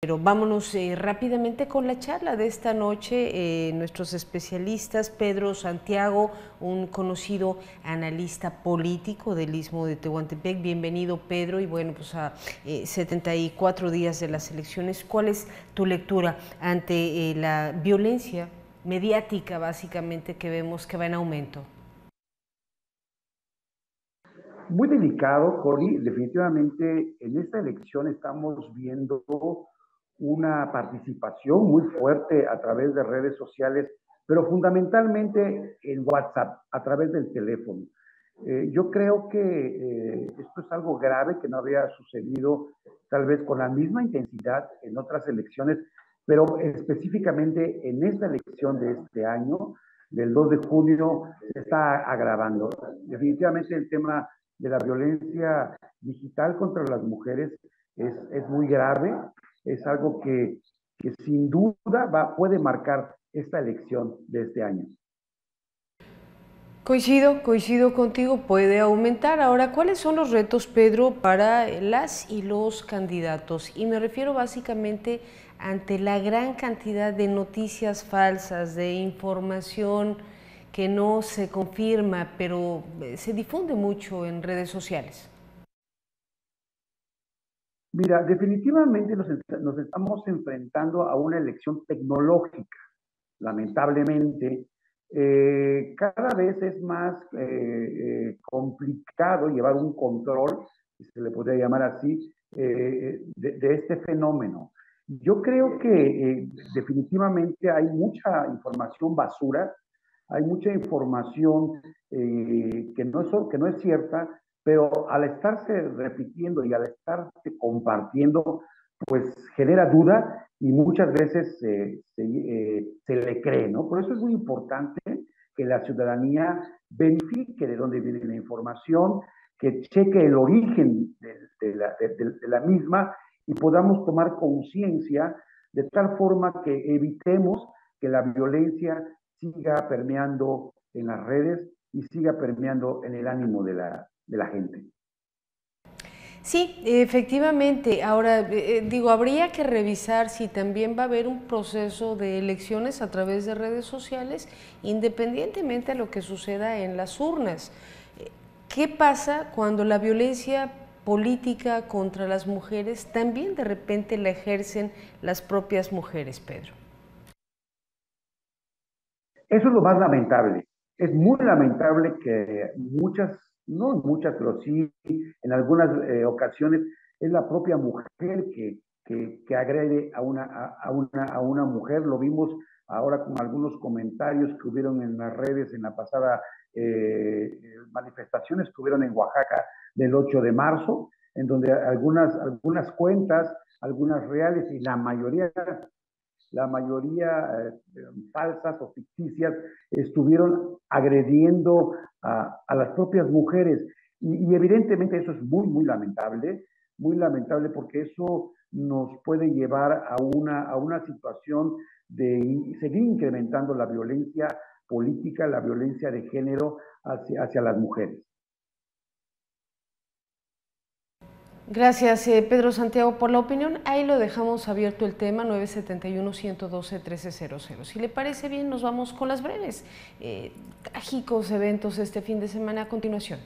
Pero vámonos eh, rápidamente con la charla de esta noche. Eh, nuestros especialistas, Pedro Santiago, un conocido analista político del Istmo de Tehuantepec. Bienvenido, Pedro. Y bueno, pues a 74 eh, días de las elecciones, ¿cuál es tu lectura ante la violencia mediática, básicamente, que vemos que va en aumento? Muy delicado, Cori. Definitivamente en esta elección estamos viendo una participación muy fuerte a través de redes sociales, pero fundamentalmente en WhatsApp, a través del teléfono. Eh, yo creo que eh, esto es algo grave que no había sucedido tal vez con la misma intensidad en otras elecciones, pero específicamente en esta elección de este año, del 2 de junio, se está agravando. Definitivamente el tema de la violencia digital contra las mujeres es, es muy grave es algo que, sin duda va, puede marcar esta elección de este año. Coincido, coincido contigo, puede aumentar. Ahora, ¿cuáles son los retos, Pedro, para las y los candidatos? Y me refiero básicamente ante la gran cantidad de noticias falsas, de información que no se confirma, pero eh, se difunde mucho en redes sociales. Mira, definitivamente nos, estamos enfrentando a una elección tecnológica, lamentablemente. Eh, cada vez es más eh, eh, complicado llevar un control, se le podría llamar así, de, de, este fenómeno. Yo creo que definitivamente hay mucha información basura, hay mucha información que, no es, que no es cierta, pero al estarse repitiendo y al estarse compartiendo, pues genera duda y muchas veces eh, se, le cree, ¿no? Por eso es muy importante que la ciudadanía verifique de dónde viene la información, que cheque el origen de, la, de la misma y podamos tomar conciencia de tal forma que evitemos que la violencia siga permeando en las redes y siga permeando en el ánimo de la, de la gente. Sí, efectivamente. Ahora, eh, eh, digo, habría que revisar si también va a haber un proceso de elecciones a través de redes sociales, independientemente de lo que suceda en las urnas. ¿Qué pasa cuando la violencia política contra las mujeres también de repente la ejercen las propias mujeres, Pedro? Eso es lo más lamentable. Es muy lamentable que muchas no muchas, pero sí en algunas eh, ocasiones, es la propia mujer que, que, agrede a una, a, una, a una mujer. Lo vimos ahora con algunos comentarios que hubieron en las redes en la pasada eh, manifestaciones que hubieron en Oaxaca del 8 de marzo, en donde algunas, algunas cuentas, algunas reales y la mayoría la mayoría eh, falsas o ficticias, estuvieron agrediendo a, las propias mujeres. Y, evidentemente eso es muy, muy lamentable, muy lamentable porque eso nos puede llevar a una, a una situación de seguir incrementando la violencia política, la violencia de género hacia, hacia las mujeres. Gracias, eh, Pedro Santiago, por la opinión. Ahí lo dejamos abierto el tema 971-112-1300. Si le parece bien, nos vamos con las breves. Eh, trágicos eventos este fin de semana a continuación.